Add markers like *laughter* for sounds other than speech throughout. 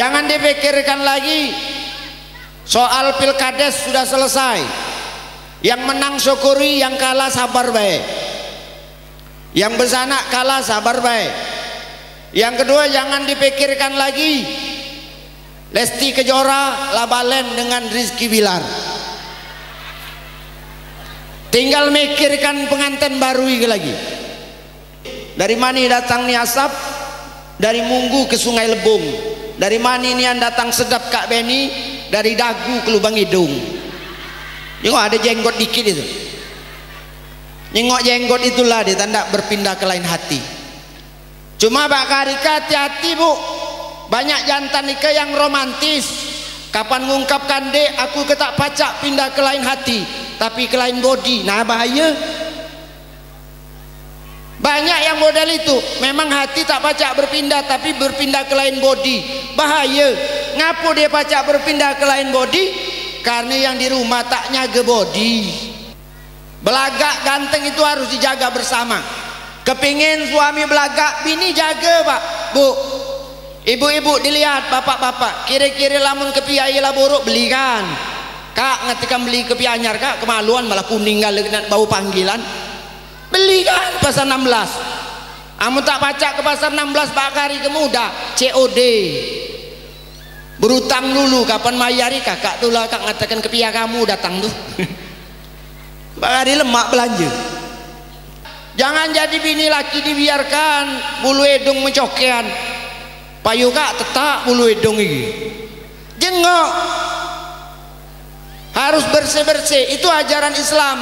jangan dipikirkan lagi. Soal pilkades sudah selesai. Yang menang syukuri yang kalah sabar baik. Yang bersanak kalah sabar baik. Yang kedua jangan dipikirkan lagi. Lesti Kejora labalen dengan Rizky Bilar. Tinggal mikirkan pengantin baru lagi. Dari mana datang ni asap? Dari Munggu ke Sungai Lebung dari mana ini yang datang sedap Kak Beni dari dagu ke lubang hidung. Tengok ada jenggot dikit itu. Nyengok jenggot itulah dia tanda berpindah ke lain hati. Cuma Pak Karika hati-hati bu. Banyak jantan nikah yang romantis. Kapan mengungkapkan dek aku ketak pacak pindah ke lain hati tapi ke lain body? Nah bahaya banyak yang model itu. Memang hati tak pacak berpindah tapi berpindah ke lain body. Bahaya. Ngapu dia pacak berpindah ke lain body? Karena yang di rumah tak nyaga body. Belagak ganteng itu harus dijaga bersama. Kepingin suami belagak bini jaga pak. Bu ibu-ibu dilihat bapak-bapak. Kira-kira lamun kepiai lah buruk belikan kak ngetikan beli kepi kak? Kemaluan malah kuning bau panggilan beli kan pasar 16 kamu tak baca ke pasar 16 Pak Kari kemuda COD berutang dulu kapan mayari? Kakak tuh lah kak ngatakan ke pihak kamu datang tuh *laughs* Pak Kari lemak belanja. Jangan jadi bini laki dibiarkan bulu hidung mencokian payu kak tetap bulu hidung ini. Jengok harus bersih-bersih. Itu ajaran Islam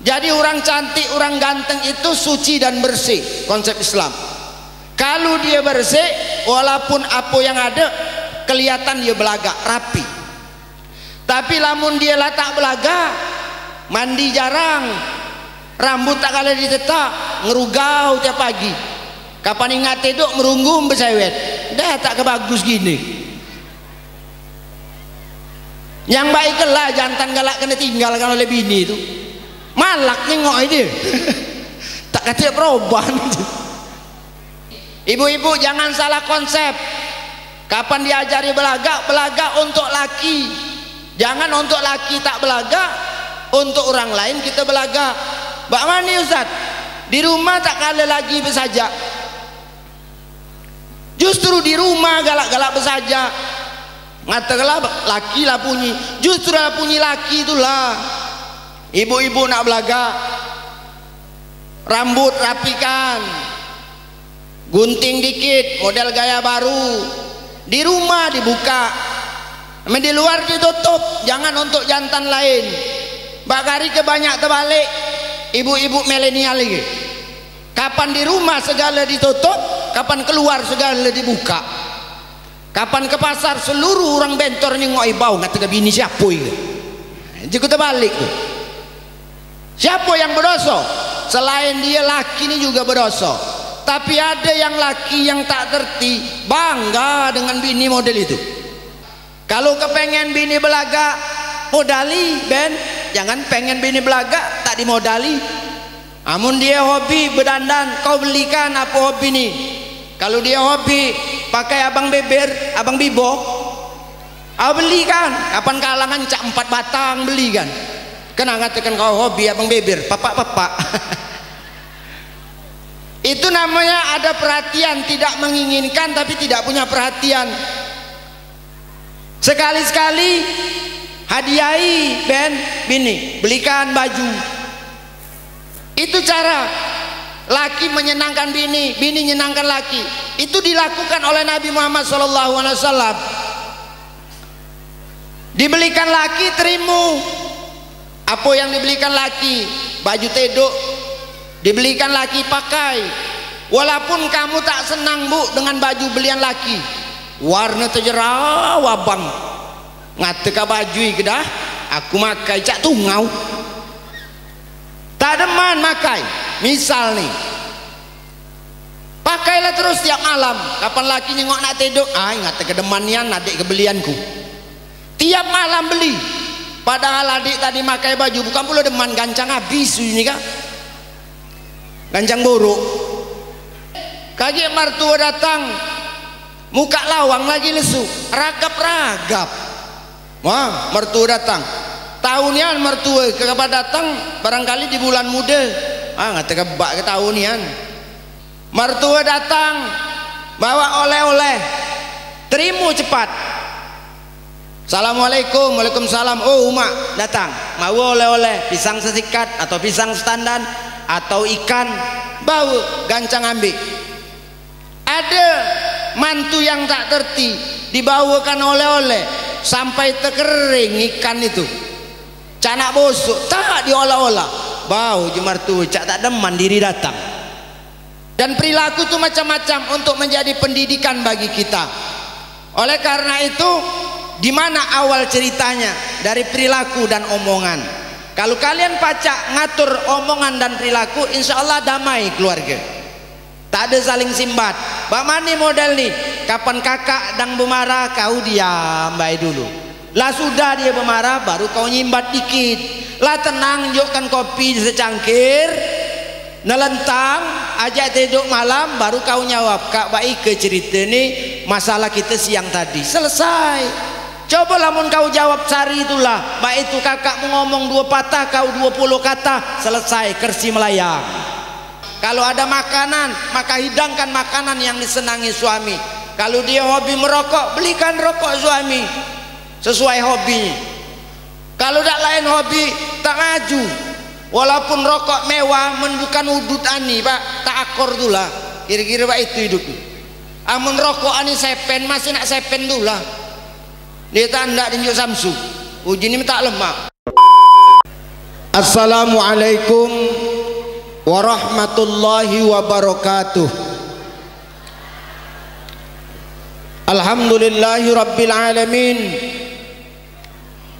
jadi orang cantik, orang ganteng itu suci dan bersih konsep Islam. Kalau dia bersih, walaupun apa yang ada kelihatan dia belaga, rapi. Tapi lamun dia lah tak belaga, mandi jarang, rambut tak kala ditetak, ngerugau tiap pagi. Kapan ingat itu merunggum bersewet, dah tak kebagus gini. Yang baiklah jantan galak kena tinggalkan oleh bini itu malak nengok aja. *laughs* Tak kata perubahan ibu-ibu jangan salah konsep. Kapan diajari belagak belagak untuk laki. Jangan untuk laki tak belagak untuk orang lain kita belagak. Mbak Mani Ustaz? Di rumah tak kalah lagi bersaja justru di rumah galak-galak bersaja ngatakanlah laki lah bunyi. Justru lah bunyi laki itulah ibu-ibu nak belaga rambut rapikan. Gunting dikit model gaya baru. Di rumah dibuka. Di luar ditutup. Jangan untuk jantan lain. Bakari ke banyak terbalik. Ibu-ibu milenial lagi. Kapan di rumah segala ditutup kapan keluar segala dibuka. Kapan ke pasar seluruh orang bentor nyengok ibau ngata bini siapa itu jadi terbalik Siapa yang berdosa? Selain dia laki ini juga berdosa. Tapi ada yang laki yang tak terti bangga dengan bini model itu. Kalau kepengen bini belaga modali Ben, jangan pengen bini belaga tak dimodali. Namun dia hobi berdandan, kau belikan apa hobi ini? Kalau dia hobi pakai abang beber, abang bibo, kau belikan. Kapan kalangan cak empat batang belikan kena ngatakan kau hobi abang bibir. Papak-papak *laughs* itu namanya ada perhatian tidak menginginkan tapi tidak punya perhatian. Sekali-sekali hadiahi Ben bini belikan baju. Itu cara laki menyenangkan bini bini menyenangkan laki. Itu dilakukan oleh Nabi Muhammad SAW dibelikan laki terimu apa yang dibelikan laki? Baju teduk dibelikan laki pakai. Walaupun kamu tak senang bu dengan baju belian laki. Warna terjerah wabang ngatka baju kedah aku makai cak tungau. Tak deman makai. Misal nih. Pakailah terus tiap malam. Kapan laki nyengok nak teduk ah ingat kedemanian adik kebelianku. Tiap malam beli padahal adik tadi pakai baju bukan pula deman gancang habis ini kan gancang buruk kaji martua datang muka lawang lagi lesu ragap-ragap. Wah mertua datang. Tahunian mertua kenapa datang barangkali di bulan muda. Ah nggak terkebak ke tahunian. Mertua datang bawa oleh-oleh. Terima cepat Assalamualaikum Waalaikumsalam. Oh umak datang. Mau oleh-oleh pisang sesikat atau pisang standar atau ikan. Bau gancang ambil. Ada mantu yang tak terti dibawakan oleh-oleh sampai terkering ikan itu. Canak bosok tak diolah-olah. Bau jemartu cak tak deman diri datang. Dan perilaku itu macam-macam untuk menjadi pendidikan bagi kita. Oleh karena itu di mana awal ceritanya dari perilaku dan omongan? Kalau kalian pacak ngatur omongan dan perilaku insya Allah damai keluarga. Tak ada saling simbat. Bak mani model nih kapan kakak dan bermarah kau diam baik dulu. Lah sudah dia bermarah baru kau nyimbat dikit. Lah tenang jokkan kopi secangkir. Nelentang ajak tidur malam baru kau jawab kak baik ke cerita ni? Masalah kita siang tadi. Selesai Coba lamun kau jawab cari itulah. Baik itu kakak mau ngomong dua patah, kau dua puluh kata, selesai kersi melayang. Kalau ada makanan, maka hidangkan makanan yang disenangi suami. Kalau dia hobi merokok, belikan rokok suami sesuai hobinya. Kalau tak lain hobi, tak maju. Walaupun rokok mewah, menbukan udut ani, pak, tak akor tulah. Kira-kira pak itu hidup. Amun rokok ani sepen, masih nak sepen tulah dia tak hendak tunjuk Samsu uji ni tak lemah Assalamualaikum warahmatullahi wabarakatuh. Alhamdulillahi rabbil alamin.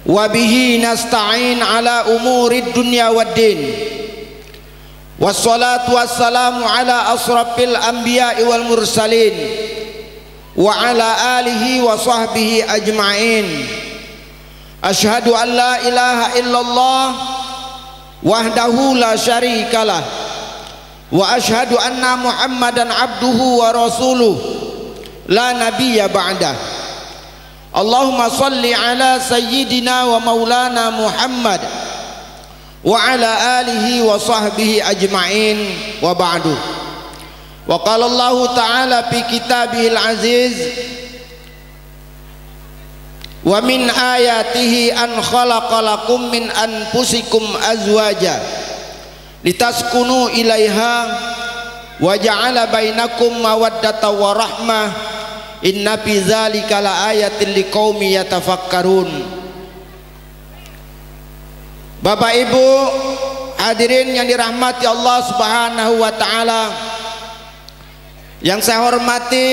Wabihi nasta'in ala umuri dunya wad din. Wassalatu wassalamu ala asrafil anbiya'i wal mursalin وعلى آله وصحبه أجمعين. أشهد أن لا إله إلا الله وحده لا شريك له. وأشهد أن محمدا عبده ورسوله. لا نبي بعده. اللهم صل على سيدنا ومولانا محمد وعلى آله وصحبه أجمعين. وبعده wa qala Allah taala fi kitabihil aziz wa min ayatihi an khalaqalakum min anfusikum azwaja litaskunu ilaiha wa ja'ala bainakum mawaddata wa rahmah inna fi dzalika laayatin liqaumi yatafakkarun. Bapak Ibu hadirin yang dirahmati Allah Subhanahu wa taala yang saya hormati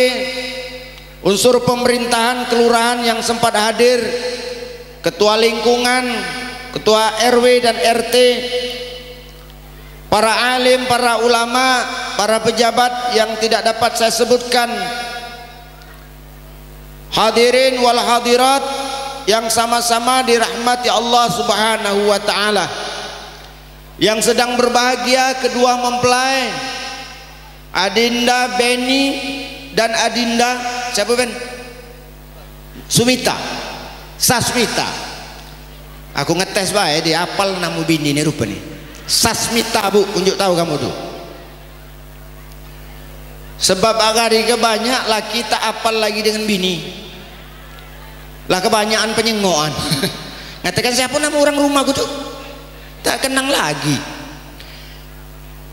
unsur pemerintahan kelurahan yang sempat hadir ketua lingkungan ketua RW dan RT para alim, para ulama para pejabat yang tidak dapat saya sebutkan. Hadirin wal hadirat yang sama-sama dirahmati Allah subhanahu wa ta'ala yang sedang berbahagia kedua mempelai Adinda Beni dan Adinda siapa Ben? Sumita. Sasmita. Aku ngetes baik dia apal nama bini ini rupa nih Sasmita bu unjuk tahu kamu tuh sebab agar banyak lah kita apal lagi dengan bini. Lah kebanyakan penyengoan ngatakan *laughs* siapa nama orang rumah tuh tak kenang lagi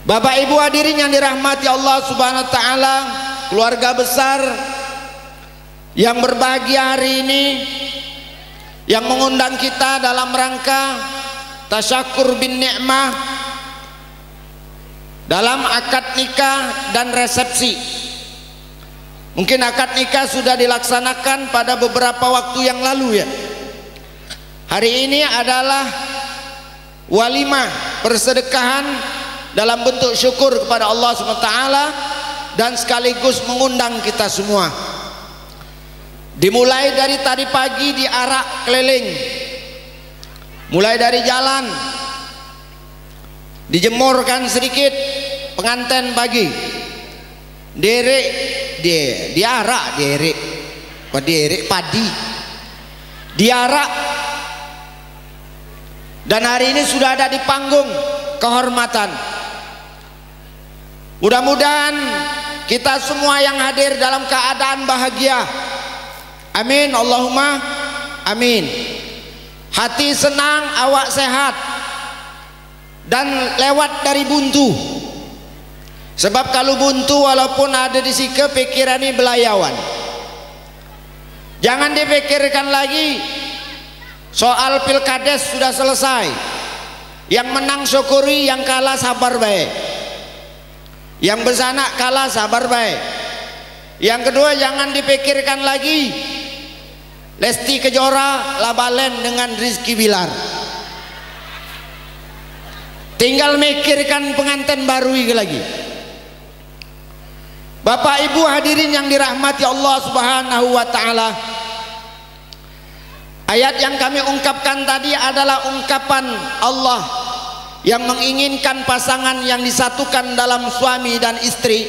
Bapak Ibu hadirin yang dirahmati Allah Subhanahu wa taala, keluarga besar yang berbahagia hari ini yang mengundang kita dalam rangka tasyakur bin ni'mah dalam akad nikah dan resepsi. Mungkin akad nikah sudah dilaksanakan pada beberapa waktu yang lalu ya. Hari ini adalah walimah persedekahan dalam bentuk syukur kepada Allah SWT dan sekaligus mengundang kita semua. Dimulai dari tadi pagi di arak keliling mulai dari jalan dijemurkan sedikit pengantin pagi. Derek dia diarak dierek apa dierek padi. Diarak. Dan hari ini sudah ada di panggung kehormatan mudah-mudahan kita semua yang hadir dalam keadaan bahagia. Amin. Allahumma amin. Hati senang awak sehat. Dan lewat dari buntu. Sebab kalau buntu walaupun ada di sike pikiran ini belayawan jangan dipikirkan lagi soal pilkades sudah selesai. Yang menang syukuri yang kalah sabar baik yang besanak kalah sabar baik. Yang kedua jangan dipikirkan lagi. Lesti Kejora labalen dengan Rizky Bilar. Tinggal mikirkan pengantin baru lagi. Bapak Ibu hadirin yang dirahmati Allah Subhanahu wa taala. Ayat yang kami ungkapkan tadi adalah ungkapan Allah yang menginginkan pasangan yang disatukan dalam suami dan istri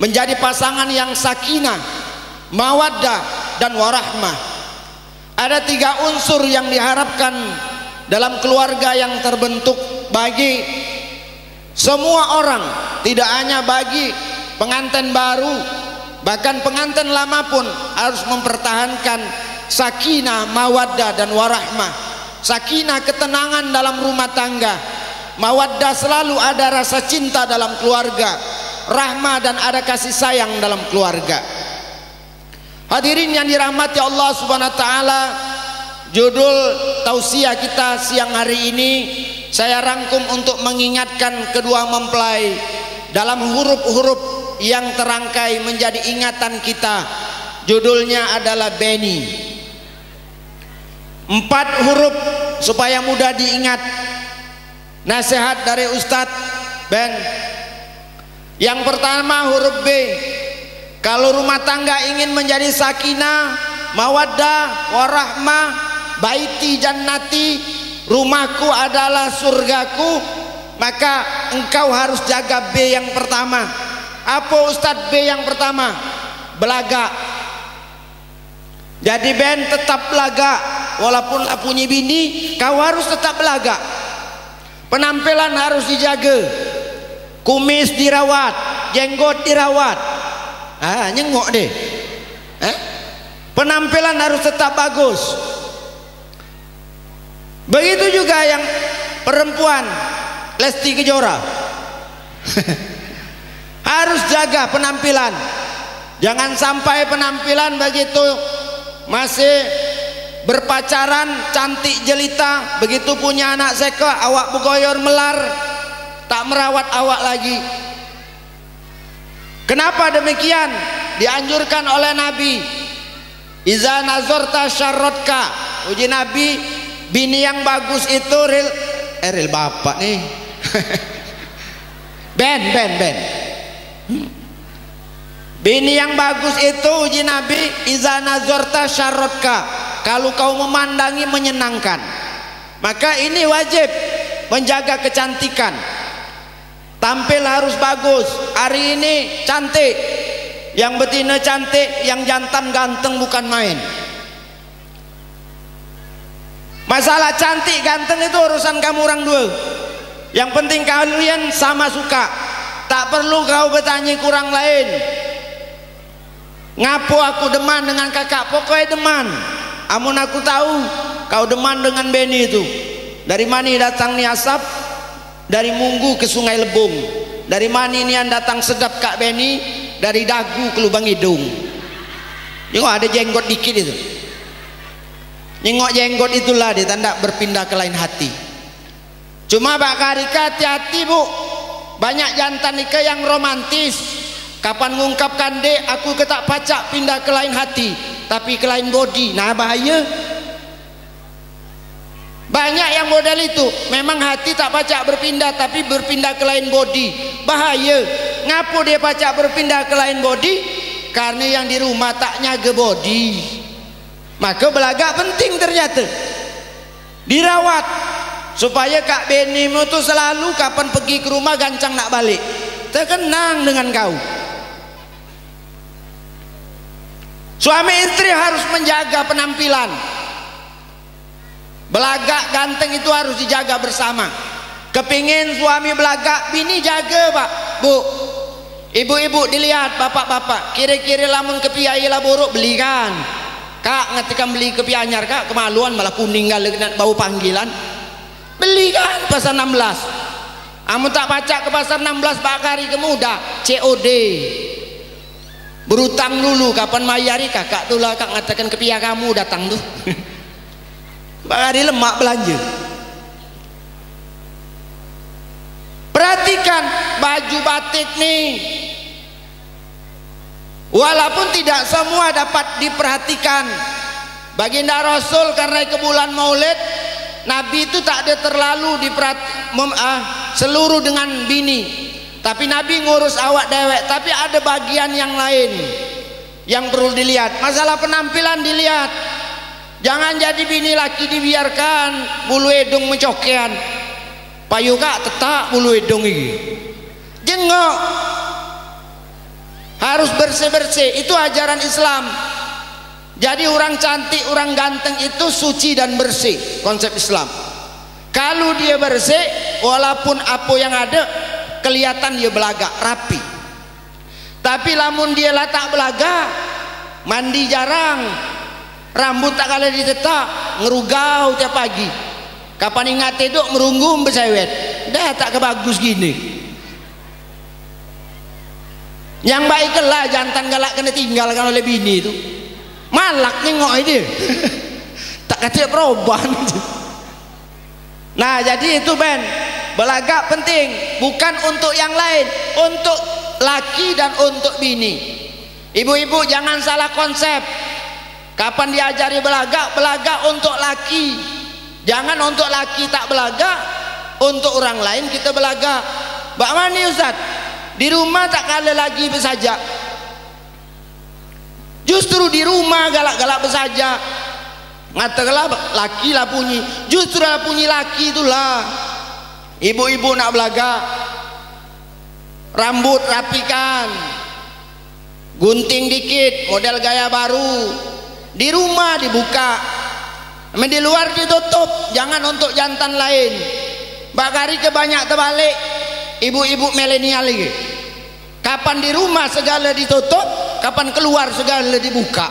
menjadi pasangan yang sakinah, mawaddah dan warahmah. Ada tiga unsur yang diharapkan dalam keluarga yang terbentuk bagi semua orang, tidak hanya bagi pengantin baru bahkan pengantin lama pun harus mempertahankan sakinah mawaddah dan warahmah sakinah ketenangan dalam rumah tangga. Mawaddah selalu ada rasa cinta dalam keluarga. Rahmah dan ada kasih sayang dalam keluarga. Hadirin yang dirahmati Allah subhanahu wa ta'ala judul tausiah kita siang hari ini saya rangkum untuk mengingatkan kedua mempelai dalam huruf-huruf yang terangkai menjadi ingatan kita. Judulnya adalah Beni empat huruf supaya mudah diingat. Nasihat dari Ustadz Ben. Yang pertama huruf B. Kalau rumah tangga ingin menjadi sakinah mawaddah warahmah baiti jannati rumahku adalah surgaku maka engkau harus jaga B yang pertama. Apa Ustadz B yang pertama? Belaga jadi Ben tetap belaga walaupun lah punya bini kau harus tetap belaga penampilan harus dijaga. Kumis dirawat jenggot dirawat. Ah nyengok deh eh? penampilan harus tetap bagus. Begitu juga yang perempuan Lesti Kejora. *laughs* Harus jaga penampilan. Jangan sampai penampilan begitu masih berpacaran cantik jelita begitu punya anak seka awak begoyor melar tak merawat awak lagi. Kenapa demikian? Dianjurkan oleh Nabi. Iza nazorta syarrotka. Uji Nabi bini yang bagus itu real eh real bapak nih. *laughs* Ben ben ben. Bini yang bagus itu uji Nabi Iza nazorta syarrotka Kalau kau memandangi menyenangkan Maka ini wajib Menjaga kecantikan. Tampil harus bagus. Hari ini cantik. Yang betina cantik Yang jantan ganteng bukan main. Masalah cantik ganteng itu urusan kamu orang dua. Yang penting kalian sama suka. Tak perlu kau bertanya kurang lain. Ngapo aku deman dengan kakak? Pokoknya deman amun aku tahu kau deman dengan Beni itu. Dari mana datang ni asap dari Munggu ke Sungai Lebung. Dari mana ini yang datang sedap kak Beni dari dagu ke lubang hidung. Tengok ada jenggot dikit itu. Tengok jenggot itulah dia tanda berpindah ke lain hati. Cuma Pak Karika hati-hati bu. Banyak jantan nikah yang romantis. Kapan mengungkapkan dek aku ketak pacak pindah ke lain hati tapi ke lain body. Nah bahaya. Banyak yang model itu memang hati tak pacak berpindah tapi berpindah ke lain body. Bahaya. Ngapu dia pacak berpindah ke lain body? Karena yang di rumah tak nyaga body. Maka belagak penting ternyata. Dirawat. Supaya Kak Beni itu selalu kapan pergi ke rumah gancang nak balik. Terkenang dengan kau suami istri harus menjaga penampilan. Belagak ganteng itu harus dijaga bersama. Kepingin suami belagak bini jaga pak. Bu ibu-ibu dilihat bapak-bapak kira-kira lamun kepiai lah buruk belikan kak ngetika beli kepi kak kemaluan malah kuning kali bau panggilan. Belikan pasar 16 Amu tak baca ke pasar 16 Pak Kari kemuda COD berutang dulu kapan mayari? Kakak tuh lah kak ngatakan pihak kamu datang tuh *laughs* Kari lemak belanja. Perhatikan baju batik nih walaupun tidak semua dapat diperhatikan. Baginda Rasul karena ke bulan maulid Nabi itu tak ada terlalu diperat mem, ah, seluruh dengan bini tapi Nabi ngurus awak dewek tapi ada bagian yang lain yang perlu dilihat. Masalah penampilan dilihat. Jangan jadi bini laki dibiarkan bulu hidung mencokian payuka tetap bulu hidung ini. Jengok harus bersih-bersih. Itu ajaran Islam. Jadi orang cantik, orang ganteng itu suci dan bersih. Konsep Islam. Kalau dia bersih, walaupun apa yang ada kelihatan dia belaga, rapi. Tapi lamun dia letak belaga, mandi jarang, rambut tak kala ditetak, ngerugau tiap pagi. Kapan ingat tidur merunggum bersewet, dah tak kebagus gini. Yang baiklah jantan galak kena tinggalkan oleh bini itu malak nengok ini *laughs* tak kata perubahan *laughs* nah jadi itu Ben belagak penting bukan untuk yang lain untuk laki dan untuk bini. Ibu-ibu jangan salah konsep. Kapan diajari belagak? Belagak untuk laki. Jangan untuk laki tak belagak untuk orang lain kita belagak. Mbak Mani Ustaz di rumah tak kalah lagi bersajak. Justru di rumah galak-galak bersaja ngatakanlah laki lah punyi justru lah punyi laki itulah ibu-ibu nak belaga rambut rapikan. Gunting dikit model gaya baru. Di rumah dibuka. Namun di luar ditutup. Jangan untuk jantan lain. Bakari kebanyak terbalik. Ibu-ibu milenial lagi kapan di rumah segala ditutup kapan keluar segala dibuka.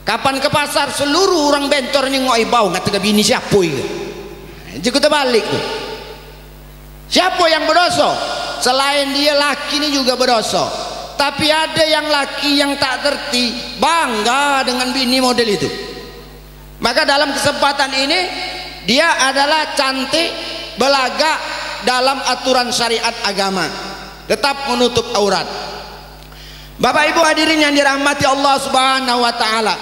Kapan ke pasar seluruh orang bentor ngoi bau ngata bini siapa itu jadi kita balik tuh siapa yang berdosa? Selain dia laki ini juga berdosa. Tapi ada yang laki yang tak terti bangga dengan bini model itu. Maka dalam kesempatan ini dia adalah cantik belaga dalam aturan syariat agama. Tetap menutup aurat. Bapak Ibu hadirin yang dirahmati Allah Subhanahu wa taala.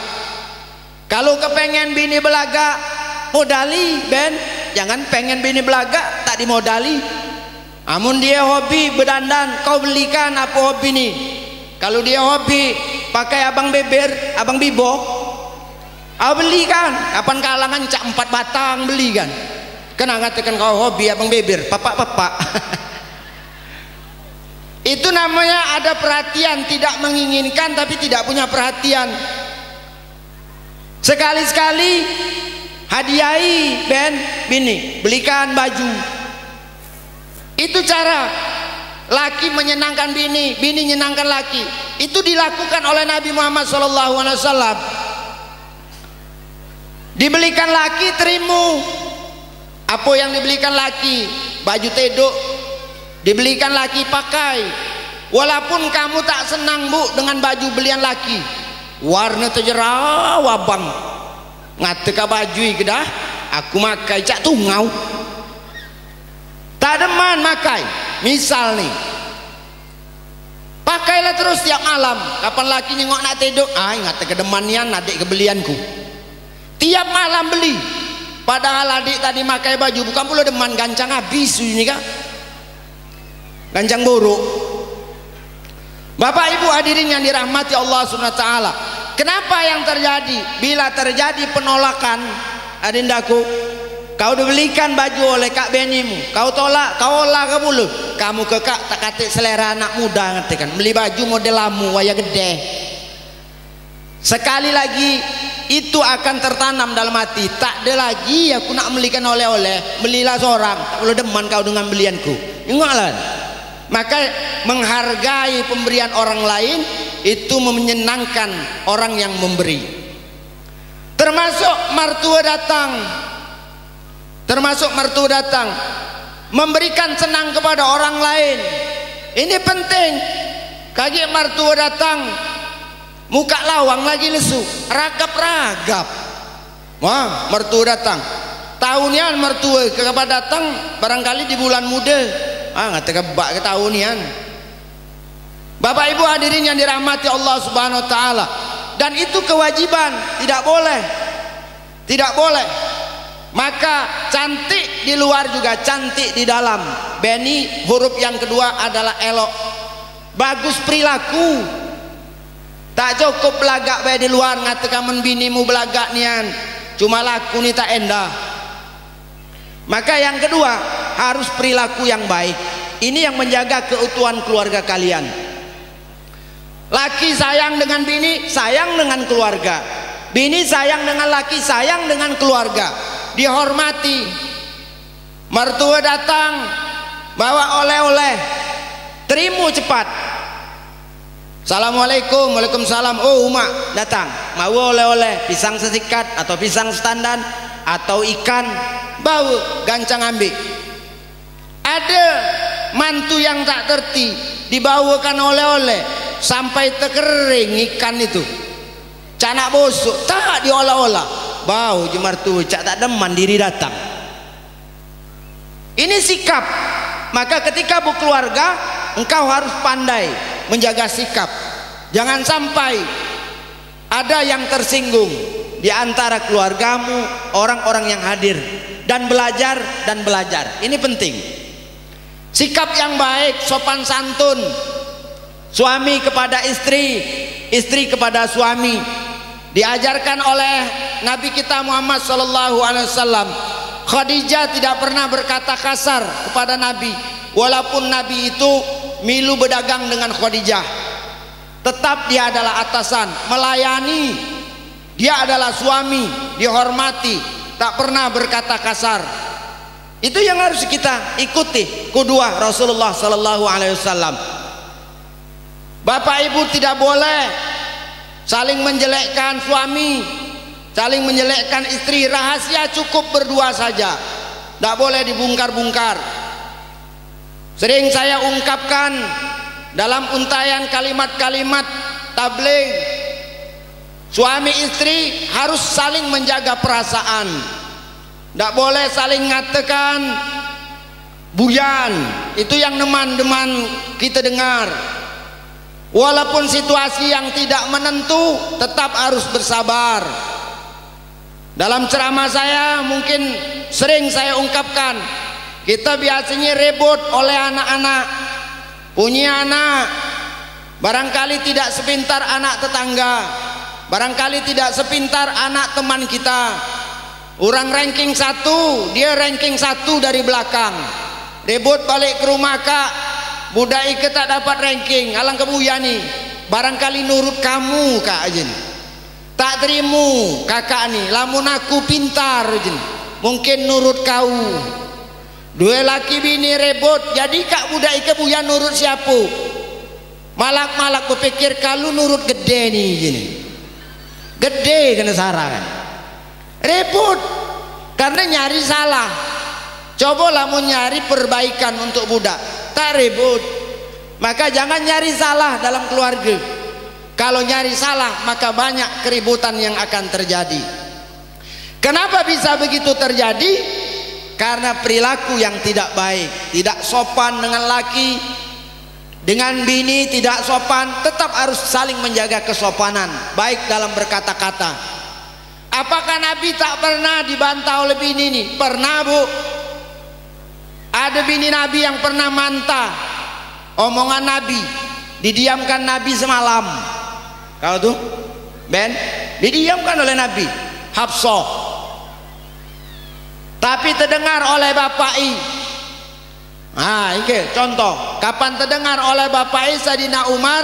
Kalau kepengen bini belaga modali Ben, jangan pengen bini belaga tak dimodali. Amun dia hobi berdandan, kau belikan apa hobi ni? Kalau dia hobi pakai abang beber, abang bibo, kau belikan. Kapan kalangan cak empat batang belikan. Kena ngatakan kau hobi abang beber, papak-papak. *laughs* itu namanya ada perhatian tidak menginginkan tapi tidak punya perhatian sekali-sekali hadiahi Ben bini belikan baju itu cara laki menyenangkan bini bini menyenangkan laki. Itu dilakukan oleh Nabi Muhammad SAW dibelikan laki terimu. Apa yang dibelikan laki? Baju teduk. Dibelikan laki pakai. Walaupun kamu tak senang bu dengan baju belian laki. Warna terjerah wabang ngatka baju kedah aku makai cak tungau deman makai. Misal nih. Pakailah terus tiap malam. Kapan laki nyengok nak tidur ah ingat kedemanian adik kebelianku. Tiap malam beli. Padahal adik tadi makai baju bukan pula deman gancang habis ini kak ganjang buruk Bapak Ibu hadirin yang dirahmati Allah Subhanahu taala. Kenapa yang terjadi? Bila terjadi penolakan adindaku kau dibelikan baju oleh kak benimu kau tolak kau olah ke bulu. Kamu kekak tak kata selera anak muda ngerti kan? Beli baju model lamu waya gede. Sekali lagi itu akan tertanam dalam hati. Tak ada lagi aku nak belikan oleh-oleh. Belilah seorang. Tak perlu deman kau dengan belianku. Ingatlah maka menghargai pemberian orang lain itu menyenangkan orang yang memberi. Termasuk martua datang termasuk mertua datang. Memberikan senang kepada orang lain. Ini penting. Kaji mertua datang. Muka lawang lagi lesu. Ragap-ragap. Wah mertua datang. Tahunian mertua kepada datang barangkali di bulan muda. Ah nggak terkebak ke tahunian. Bapak Ibu hadirin yang dirahmati Allah Subhanahu wa taala. Dan itu kewajiban. Tidak boleh. Tidak boleh maka cantik di luar juga cantik di dalam. Beni huruf yang kedua adalah elok. Bagus perilaku. Tak cukup belagak baik di luar ngatakan men binimu belagak nian. Cuma laku ni tak endah. Maka yang kedua harus perilaku yang baik. Ini yang menjaga keutuhan keluarga kalian. Laki sayang dengan bini sayang dengan keluarga. Bini sayang dengan laki sayang dengan keluarga dihormati. Mertua datang bawa oleh-oleh. Terimu cepat. Assalamualaikum Waalaikumsalam. Oh umak datang. Mau oleh-oleh Pisang sesikat Atau pisang standar Atau ikan. Bau Gancang ambil. Ada Mantu yang tak terti Dibawakan oleh-oleh Sampai terkering ikan itu. Canak bosuk Tak diolah-olah Bau jemartu Cak tak deman diri datang. Ini sikap. Maka ketika berkeluarga Engkau harus pandai menjaga sikap. Jangan sampai ada yang tersinggung di antara keluargamu orang-orang yang hadir dan belajar dan belajar. Ini penting. Sikap yang baik sopan santun. Suami kepada istri istri kepada suami diajarkan oleh Nabi kita Muhammad sallallahu alaihi wasallam. Khadijah tidak pernah berkata kasar kepada Nabi walaupun Nabi itu milu berdagang dengan Khadijah. Tetap dia adalah atasan melayani. Dia adalah suami dihormati tak pernah berkata kasar. Itu yang harus kita ikuti kedua Rasulullah sallallahu alaihi wasallam. Bapak Ibu tidak boleh saling menjelekkan suami saling menjelekkan istri rahasia cukup berdua saja tidak boleh dibungkar-bungkar Sering saya ungkapkan dalam untayan kalimat-kalimat tabligh suami istri harus saling menjaga perasaan. Tidak boleh saling mengatakan buyan. Itu yang deman-deman kita dengar. Walaupun situasi yang tidak menentu tetap harus bersabar. Dalam ceramah saya mungkin sering saya ungkapkan kita biasanya rebut oleh anak-anak. Punya anak barangkali tidak sepintar anak tetangga barangkali tidak sepintar anak teman kita. Orang ranking satu dia ranking satu dari belakang. Rebut balik ke rumah kak budak ikat tak dapat ranking. Alang kebuyani barangkali nurut kamu kak aja tak terimu kakak ni. Lamun aku pintar aja mungkin nurut kau. Dua laki bini rebut. Jadi kak budak ika buya nurut siapa? Malak-malak berpikir kalau nurut gede nih gini gede kena saran rebut. Karena nyari salah cobalah mau nyari perbaikan untuk budak. Tak rebut maka jangan nyari salah dalam keluarga. Kalau nyari salah maka banyak keributan yang akan terjadi. Kenapa bisa begitu terjadi? Karena perilaku yang tidak baik tidak sopan dengan laki dengan bini tidak sopan tetap harus saling menjaga kesopanan baik dalam berkata-kata. Apakah Nabi tak pernah dibantah oleh bini ini? Pernah bu ada bini Nabi yang pernah mantah. Omongan Nabi. Didiamkan Nabi semalam. Kau tuh? Ben didiamkan oleh Nabi. Hafsah. Tapi terdengar oleh Bapak I. Ah ini contoh. Kapan terdengar oleh Bapak Sadina Umar?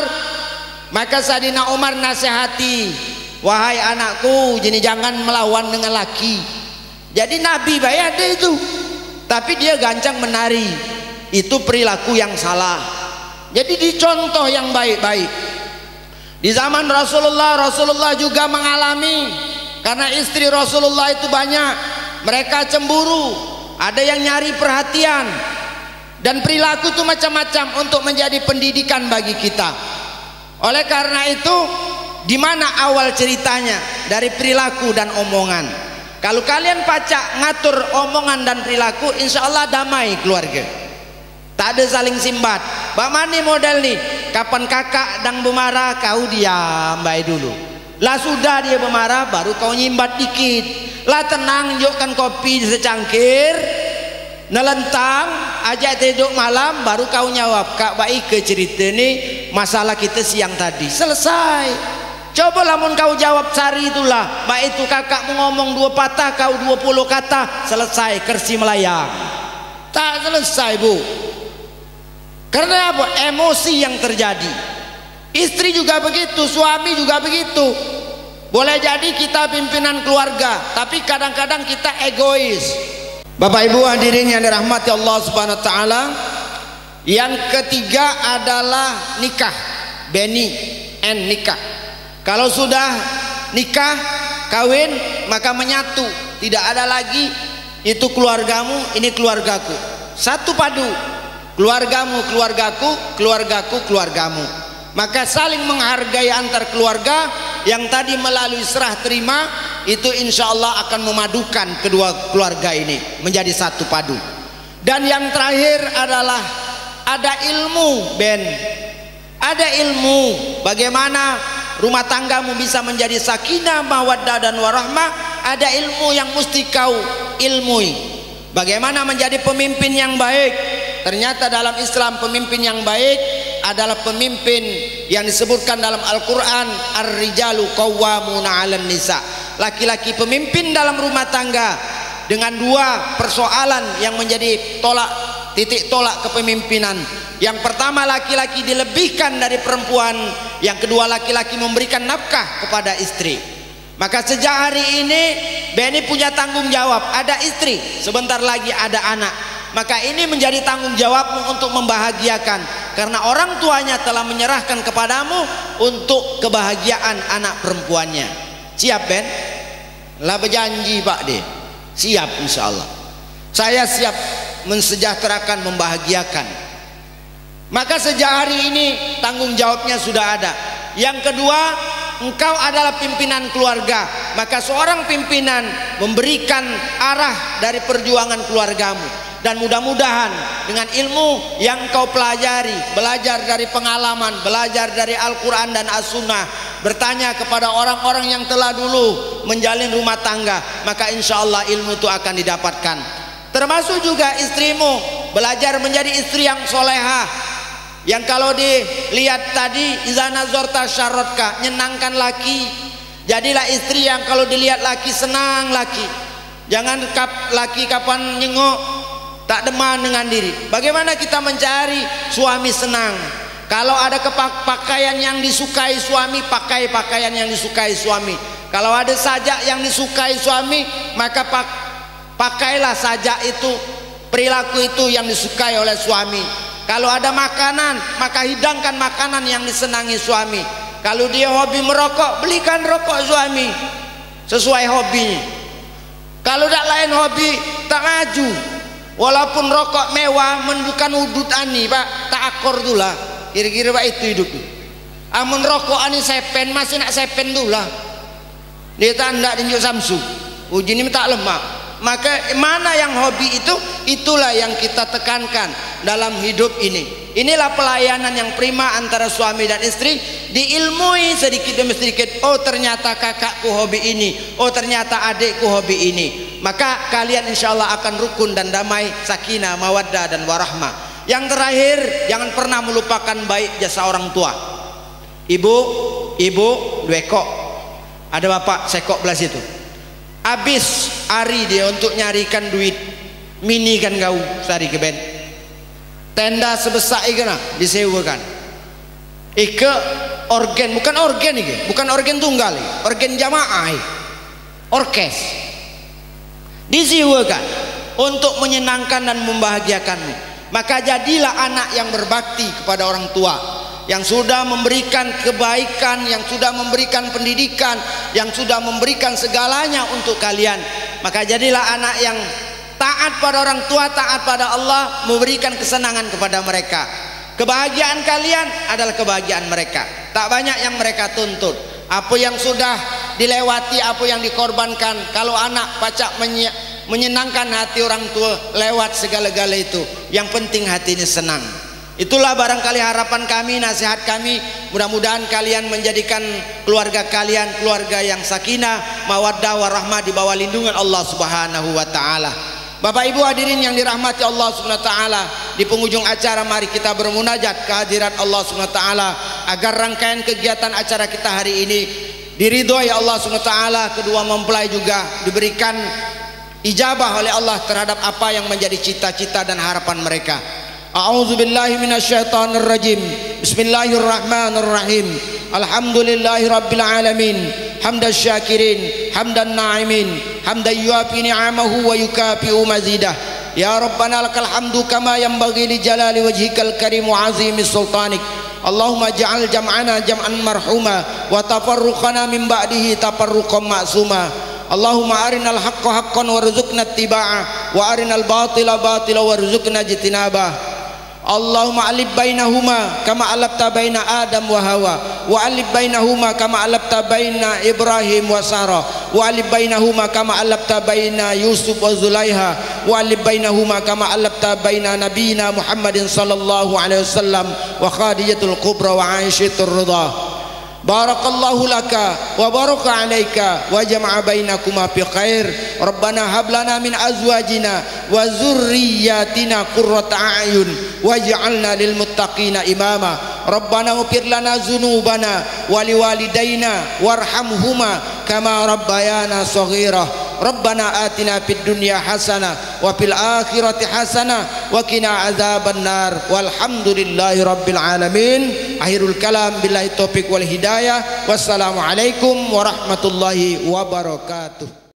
Maka Sadina Umar nasihati wahai anakku jadi jangan melawan dengan laki. Jadi nabi ada itu tapi dia gancang menari. Itu perilaku yang salah. Jadi dicontoh yang baik-baik. Di zaman Rasulullah Rasulullah juga mengalami. Karena istri Rasulullah itu banyak. Mereka cemburu. Ada yang nyari perhatian. Dan perilaku itu macam-macam untuk menjadi pendidikan bagi kita. Oleh karena itu di mana awal ceritanya dari perilaku dan omongan kalau kalian pacak ngatur omongan dan perilaku insya Allah damai keluarga. Tak ada saling simbat. Bak mani model nih kapan kakak dan bermarah kau diam baik dulu. Lah sudah dia bermarah baru kau nyimbat dikit. Lah tenang jokkan kopi secangkir. Nelentang ajak tidur malam baru kau jawab kak baik ke cerita ni? Masalah kita siang tadi. Selesai coba lamun kau jawab cari itulah baik itu kakak ngomong dua patah kau dua puluh kata selesai kersi melayang tak selesai bu karena apa emosi yang terjadi istri juga begitu suami juga begitu boleh jadi kita pimpinan keluarga tapi kadang-kadang kita egois Bapak Ibu hadirin yang dirahmati Allah Subhanahu wa taala. Yang ketiga adalah nikah. Beni and nikah. Kalau sudah nikah, kawin, maka menyatu. Tidak ada lagi itu keluargamu, ini keluargaku. Satu padu. Keluargamu, keluargaku, keluargaku, keluargamu. Maka saling menghargai antar keluarga yang tadi melalui serah terima itu insya Allah akan memadukan kedua keluarga ini menjadi satu padu dan yang terakhir adalah ada ilmu Ben ada ilmu bagaimana rumah tanggamu bisa menjadi sakinah mawaddah dan warahmah. Ada ilmu yang mesti kau ilmui. Bagaimana menjadi pemimpin yang baik? Ternyata dalam Islam pemimpin yang baik adalah pemimpin yang disebutkan dalam Al-Quran Ar-Rijalu Qawwamuna 'alan nisa. Laki-laki pemimpin dalam rumah tangga dengan dua persoalan yang menjadi tolak titik tolak kepemimpinan. Yang pertama laki-laki dilebihkan dari perempuan. Yang kedua laki-laki memberikan nafkah kepada istri. Maka sejak hari ini Benny punya tanggung jawab. Ada istri sebentar lagi ada anak. Maka ini menjadi tanggung jawabmu untuk membahagiakan. Karena orang tuanya telah menyerahkan kepadamu untuk kebahagiaan anak perempuannya. Siap Ben? Lah berjanji Pak De. Siap insya Allah. Saya siap mensejahterakan membahagiakan. Maka sejak hari ini tanggung jawabnya sudah ada. Yang kedua engkau adalah pimpinan keluarga. Maka seorang pimpinan memberikan arah dari perjuangan keluargamu. Dan mudah-mudahan dengan ilmu yang kau pelajari belajar dari pengalaman belajar dari Al-Quran dan As-Sunnah bertanya kepada orang-orang yang telah dulu menjalin rumah tangga maka insya Allah ilmu itu akan didapatkan termasuk juga istrimu. Belajar menjadi istri yang soleha yang kalau dilihat tadi izana zorta syarotka nyenangkan laki. Jadilah istri yang kalau dilihat laki senang laki. Jangan kap, laki kapan nyengok tak demam dengan diri. Bagaimana kita mencari suami senang? Kalau ada pakaian yang disukai suami pakai pakaian yang disukai suami. Kalau ada sajak yang disukai suami maka pak pakailah sajak itu perilaku itu yang disukai oleh suami. Kalau ada makanan maka hidangkan makanan yang disenangi suami. Kalau dia hobi merokok belikan rokok suami. Sesuai hobinya kalau tak lain hobi tak maju. Walaupun rokok mewah menunjukkan wudut ani pak. Tak akor lah. Kira-kira pak itu hidup amun rokok ani sepen masih nak sepen lah. Dia tak hendak tunjuk samsu uji ini tak lemak maka mana yang hobi itu itulah yang kita tekankan dalam hidup ini. Inilah pelayanan yang prima antara suami dan istri. Diilmui sedikit demi sedikit oh ternyata kakakku hobi ini oh ternyata adikku hobi ini. Maka kalian insya Allah akan rukun dan damai sakinah mawaddah dan warahmah. Yang terakhir jangan pernah melupakan baik jasa orang tua. Ibu ibu duekok ada bapak sekok belas itu habis hari dia untuk nyarikan duit. Mini kan kau sari ke ben tenda sebesar ikana disewakan. Ike organ bukan organ ini, bukan organ tunggal, organ jamaah, orkes. Disiwakan untuk menyenangkan dan membahagiakanmu. Maka jadilah anak yang berbakti kepada orang tua, yang sudah memberikan kebaikan, yang sudah memberikan pendidikan, yang sudah memberikan segalanya untuk kalian. Maka jadilah anak yang taat pada orang tua, taat pada Allah, memberikan kesenangan kepada mereka. Kebahagiaan kalian adalah kebahagiaan mereka. Tak banyak yang mereka tuntut. Apa yang sudah dilewati, apa yang dikorbankan. Kalau anak pacak menyenangkan hati orang tua lewat segala-gala itu. Yang penting hatinya senang. Itulah barangkali harapan kami, nasihat kami. Mudah-mudahan kalian menjadikan keluarga kalian keluarga yang sakinah, mawaddah, warahmah di bawah lindungan Allah Subhanahu wa taala. Bapak Ibu hadirin yang dirahmati Allah Subhanahu wa taala, di penghujung acara mari kita bermunajat kehadiran Allah Subhanahu wa taala agar rangkaian kegiatan acara kita hari ini diridhoi Allah Subhanahu wa taala, kedua mempelai juga diberikan ijabah oleh Allah terhadap apa yang menjadi cita-cita dan harapan mereka. أعوذ بالله من الشيطان الرجيم. بسم الله الرحمن الرحيم. الحمد لله رب العالمين. حمد الشاكرين. حمد الناعمين. حمد يوافي نعمه ويكافئ مزيده. يا ربنا لك الحمد كما ينبغي لجلال وجهك الكريم وعظيم سلطانك. اللهم اجعل جمعنا جمعا مرحوما وتفرقنا من بعده تفرقا معصوما. اللهم أرنا الحق حقا وارزقنا اتباعه وأرنا الباطل باطلا وارزقنا اجتنابه. Allahumma alif bainahuma kama alafta baina Adam wa Hawa wa alif bainahuma kama alafta baina Ibrahim wa Sarah wa alif bainahuma kama alafta baina Yusuf wa Zulaiha wa alif bainahuma kama alafta baina nabiyina Muhammadin sallallahu alaihi wasallam wa Khadijatul Kubra wa Aisyatul Ridha بارك الله لك وبارك عليك وجمع بينكما في خير ربنا هب لنا من أزواجنا وذرياتنا قرة أعين واجعلنا للمتقين إماما ربنا اغفر لنا ذنوبنا ولوالدينا وارحمهما كما ربيانا صغيرا ربنا آتنا في الدنيا حسنة وفي الآخرة حسنة وقنا عذاب النار. والحمد لله رب العالمين. آخر الكلام بالله التوفيق والهداية والسلام عليكم ورحمة الله وبركاته